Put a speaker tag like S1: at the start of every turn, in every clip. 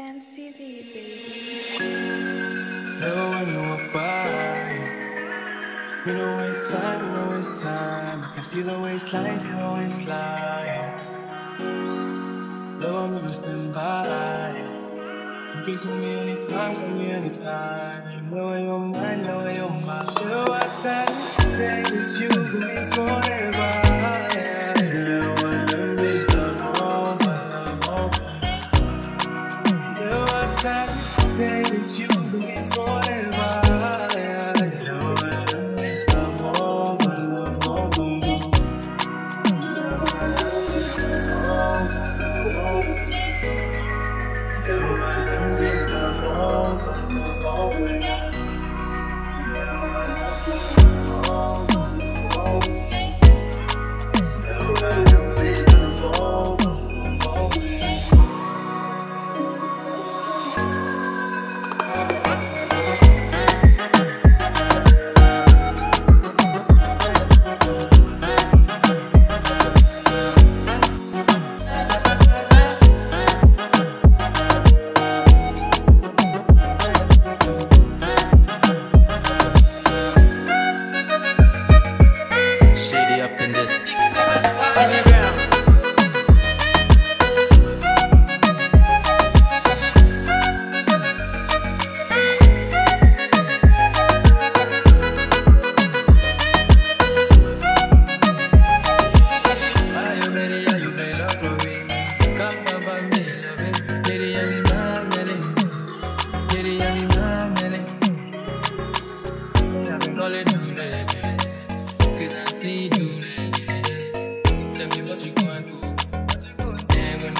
S1: And see the baby.
S2: Never when you walk by. We don't waste time, we don't waste time. I can see the waistline, see the waistline. Love, I'm listening by. You can call me anytime, call me anytime. You know where your mind, know where your mind. You know what time say that you will be forever.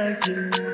S2: like you.